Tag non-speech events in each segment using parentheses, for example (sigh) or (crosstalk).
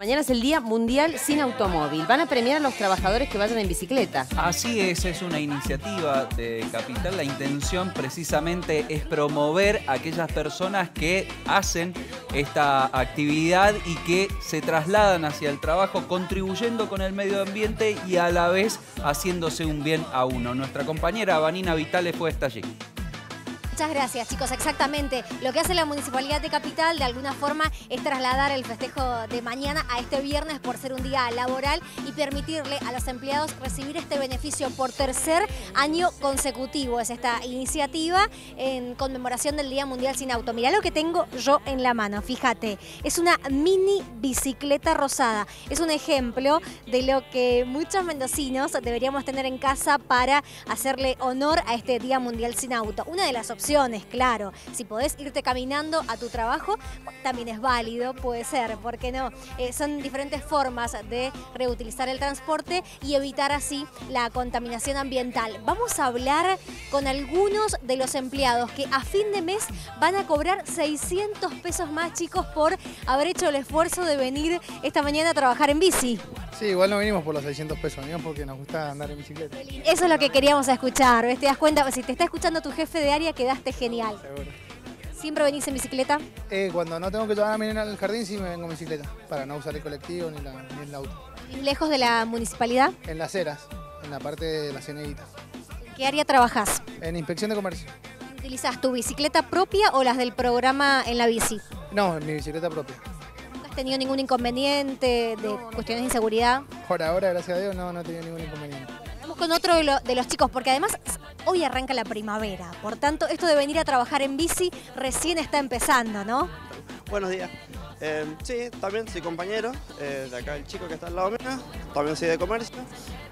Mañana es el Día Mundial sin Automóvil. Van a premiar a los trabajadores que vayan en bicicleta. Así es, es una iniciativa de Capital. La intención precisamente es promover a aquellas personas que hacen esta actividad y que se trasladan hacia el trabajo contribuyendo con el medio ambiente y a la vez haciéndose un bien a uno. Nuestra compañera Vanina Vitale fue hasta allí. Muchas gracias, chicos. Exactamente. Lo que hace la Municipalidad de Capital, de alguna forma, es trasladar el festejo de mañana a este viernes por ser un día laboral y permitirle a los empleados recibir este beneficio por tercer año consecutivo. Es esta iniciativa en conmemoración del Día Mundial Sin Auto. Mirá lo que tengo yo en la mano, fíjate. Es una mini bicicleta rosada. Es un ejemplo de lo que muchos mendocinos deberíamos tener en casa para hacerle honor a este Día Mundial Sin Auto. Una de las opciones claro. Si podés irte caminando a tu trabajo, también es válido, puede ser, ¿por qué no? Eh, son diferentes formas de reutilizar el transporte y evitar así la contaminación ambiental. Vamos a hablar con algunos de los empleados que a fin de mes van a cobrar 600 pesos más, chicos, por haber hecho el esfuerzo de venir esta mañana a trabajar en bici. Sí, igual no venimos por los 600 pesos, venimos porque nos gusta andar en bicicleta. Eso es lo que queríamos escuchar, ¿ves? ¿Te das cuenta? Si te está escuchando tu jefe de área, genial. Seguro. ¿Siempre venís en bicicleta? Eh, cuando no tengo que llevar a mi nena al jardín, sí me vengo en bicicleta, para no usar el colectivo ni, el auto. ¿Y lejos de la municipalidad? En las eras, en la parte de la Cieneguita. ¿En qué área trabajás? En inspección de comercio. ¿Utilizas tu bicicleta propia o las del programa en la bici? No, mi bicicleta propia tenido ningún inconveniente de cuestiones de inseguridad? Por ahora, gracias a Dios, no, no he tenido ningún inconveniente. Vamos con otro de, los chicos, porque además hoy arranca la primavera. Por tanto, esto de venir a trabajar en bici recién está empezando, ¿no? Buenos días. Eh, sí, también soy compañero eh, de acá el chico que está al lado mío, también soy de comercio.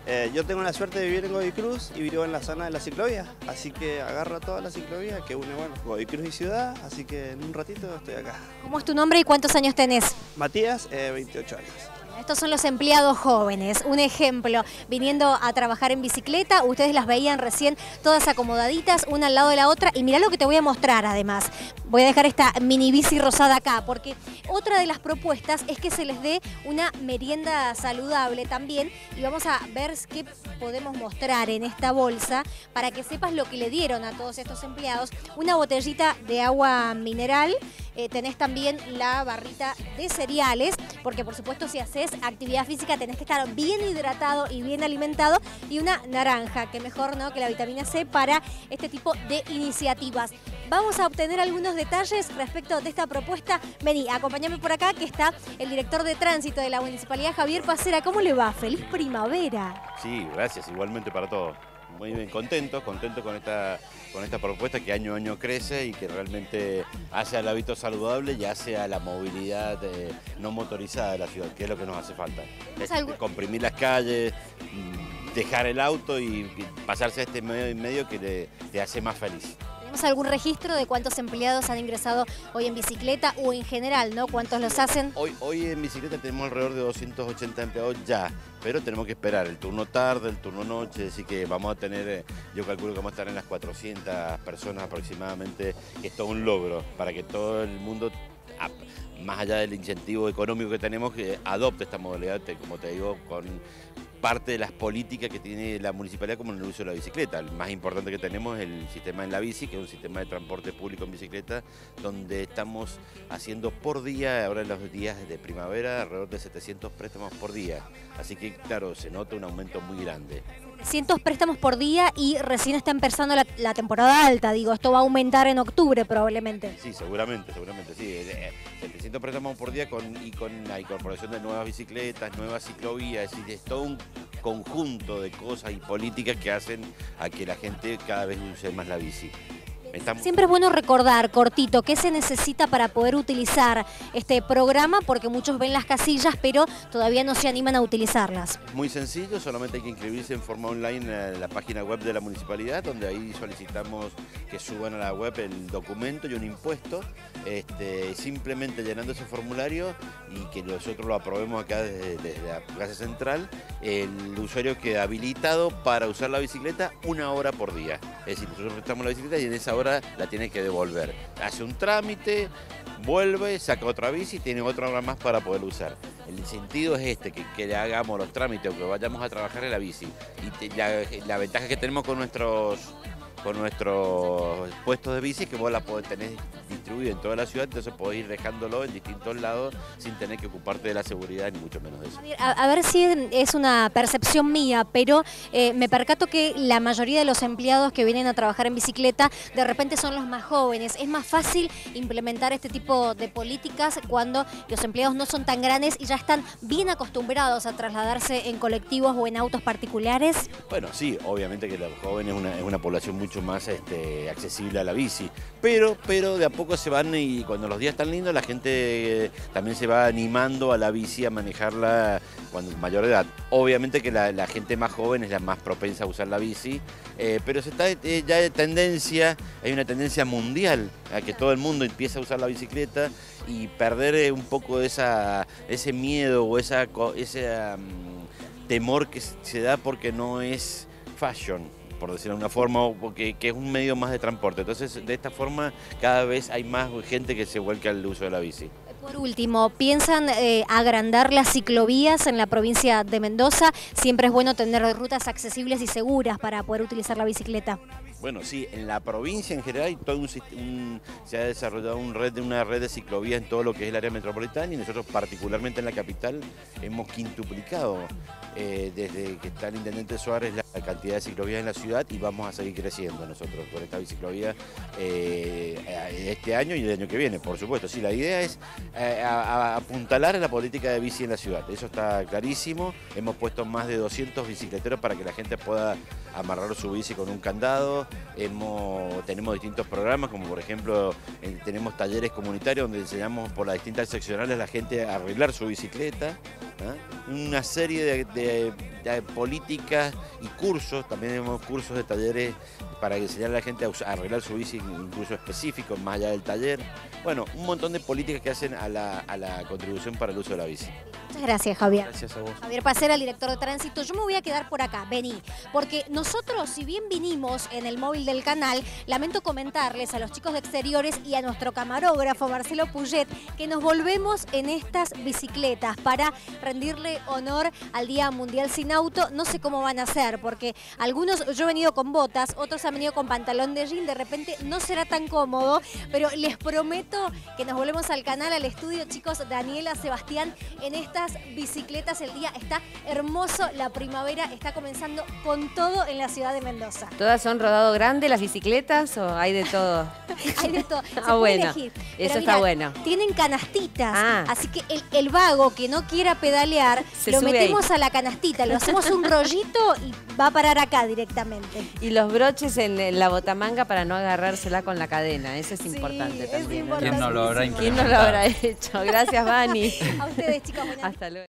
Eh, yo tengo la suerte de vivir en Godoy Cruz y vivo en la zona de la ciclovía, así que agarro toda la ciclovía que une, bueno, Godoy Cruz y ciudad, así que en un ratito estoy acá. ¿Cómo es tu nombre y cuántos años tenés? Matías, 28 años. Estos son los empleados jóvenes, un ejemplo, viniendo a trabajar en bicicleta, ustedes las veían recién todas acomodaditas, una al lado de la otra, y mirá lo que te voy a mostrar además. Voy a dejar esta mini bici rosada acá, porque otra de las propuestas es que se les dé una merienda saludable también, y vamos a ver qué podemos mostrar en esta bolsa para que sepas lo que le dieron a todos estos empleados. Una botellita de agua mineral, eh, tenés también la barrita de cereales, porque por supuesto si haces actividad física tenés que estar bien hidratado y bien alimentado y una naranja, que mejor no que la vitamina C para este tipo de iniciativas. Vamos a obtener algunos detalles respecto de esta propuesta. Vení, acompáñame por acá que está el director de tránsito de la Municipalidad, Javier Pacera. ¿Cómo le va? ¡Feliz primavera! Sí, gracias, igualmente para todos muy bien contento, contento con esta, con esta propuesta que año a año crece y que realmente hace al hábito saludable y hace a la movilidad eh, no motorizada de la ciudad, que es lo que nos hace falta. comprimir las calles, mm, dejar el auto y pasarse a este medio en medio que te hace más feliz. ¿Tenemos algún registro de cuántos empleados han ingresado hoy en bicicleta o en general, ¿no? ¿Cuántos los hacen? Hoy, hoy en bicicleta tenemos alrededor de 280 empleados ya, pero tenemos que esperar el turno tarde, el turno noche, así que vamos a tener, eh, yo calculo que vamos a estar en las 400 personas aproximadamente, que es un logro para que todo el mundo más allá del incentivo económico que tenemos, que adopte esta modalidad, como te digo, con parte de las políticas que tiene la municipalidad como en el uso de la bicicleta. El más importante que tenemos es el sistema en la bici, que es un sistema de transporte público en bicicleta, donde estamos haciendo por día, ahora en los días de primavera, alrededor de 700 préstamos por día. Así que, claro, se nota un aumento muy grande. 700 préstamos por día y recién está empezando la, temporada alta, digo, esto va a aumentar en octubre probablemente. Sí, seguramente, seguramente, sí. 700 eh, préstamos por día y con la incorporación de nuevas bicicletas, nuevas ciclovías, es decir, es todo un conjunto de cosas y políticas que hacen a que la gente cada vez use más la bici. Siempre es bueno recordar, cortito, qué se necesita para poder utilizar este programa, porque muchos ven las casillas, pero todavía no se animan a utilizarlas. Muy sencillo, solamente hay que inscribirse en forma online en la página web de la municipalidad, donde ahí solicitamos que suban a la web el documento y un impuesto, este, simplemente llenando ese formulario y que nosotros lo aprobemos acá desde, la Plaza Central, el usuario queda habilitado para usar la bicicleta una hora por día. Es decir, nosotros prestamos la bicicleta y en esa hora la tiene que devolver. Hace un trámite, vuelve, saca otra bici y tiene otra hora más para poder usar. El sentido es este, que, que le hagamos los trámites o que vayamos a trabajar en la bici. Y la, la ventaja que tenemos con nuestros con nuestros puestos de bici es que vos la podés tener distribuido en toda la ciudad, entonces podés ir dejándolo en distintos lados sin tener que ocuparte de la seguridad ni mucho menos de eso. A, a ver si es una percepción mía, pero eh, me percato que la mayoría de los empleados que vienen a trabajar en bicicleta de repente son los más jóvenes. Es más fácil implementar este tipo de políticas cuando los empleados no son tan grandes y ya están bien acostumbrados a trasladarse en colectivos o en autos particulares. Bueno, sí, obviamente que los jóvenes es una, es una población mucho más este, accesible a la bici, pero, pero de a poco se van y cuando los días están lindos la gente eh, también se va animando a la bici, a manejarla cuando mayor edad. Obviamente que la, gente más joven es la más propensa a usar la bici, eh, pero se está eh, ya de tendencia, hay una tendencia mundial a que todo el mundo empieza a usar la bicicleta y perder un poco esa, ese miedo o esa, ese mm, temor que se da porque no es fashion, por decirlo de una forma, o que es un medio más de transporte. Entonces, de esta forma, cada vez hay más gente que se vuelca al uso de la bici. Por último, ¿piensan eh, agrandar las ciclovías en la provincia de Mendoza? Siempre es bueno tener rutas accesibles y seguras para poder utilizar la bicicleta. Bueno, sí, en la provincia en general se ha desarrollado una red de ciclovías en todo lo que es el área metropolitana y nosotros particularmente en la capital hemos quintuplicado eh, desde que está el Intendente Suárez la cantidad de ciclovías en la ciudad y vamos a seguir creciendo nosotros con esta biciclovía eh, este año y el año que viene, por supuesto. Sí, la idea es a- a- apuntalar en la política de bici en la ciudad, eso está clarísimo. Hemos puesto más de 200 bicicleteros para que la gente pueda amarrar su bici con un candado. Tenemos distintos programas, como por ejemplo eh, tenemos talleres comunitarios donde enseñamos por las distintas seccionales a la gente a arreglar su bicicleta. ¿ah? Una serie de políticas y cursos, también tenemos cursos de talleres para enseñar a la gente a, usar- a arreglar su bici, incluso específicos, más allá del taller. Bueno, un montón de políticas que hacen a la, a la contribución para el uso de la bici. Muchas gracias, Javier. Gracias a vos. Javier Pacera, el director de tránsito. Yo me voy a quedar por acá, vení. Porque nosotros, si bien vinimos en el móvil del canal, lamento comentarles a los chicos de exteriores y a nuestro camarógrafo Marcelo Puget que nos volvemos en estas bicicletas para rendirle honor al Día Mundial Sin Auto. No sé cómo van a hacer, porque algunos, yo he venido con botas, otros han venido con pantalón de jean, de repente no será tan cómodo, pero les prometo que nos volvemos al canal, al estudio, chicos, Daniela, Sebastián, en estas bicicletas. El día está hermoso, la primavera está comenzando con todo en la ciudad de Mendoza. ¿Todas son rodado grande las bicicletas o hay de todo? (laughs) Hay de todo. (laughs) Se Ah, puede bueno. elegir. Pero Eso está mirá, bueno. Tienen canastitas, Ah. así que el, el vago que no quiera pedalear, Se lo metemos a la canastita, lo hacemos un rollito y va a parar acá directamente. Y los broches en, la botamanga para no agarrársela con la cadena. Eso es Sí, importante es también. ¿Quién no lo habrá ¿Quién no lo habrá hecho? Gracias, Vani. A ustedes, chicos, buenas Hasta luego.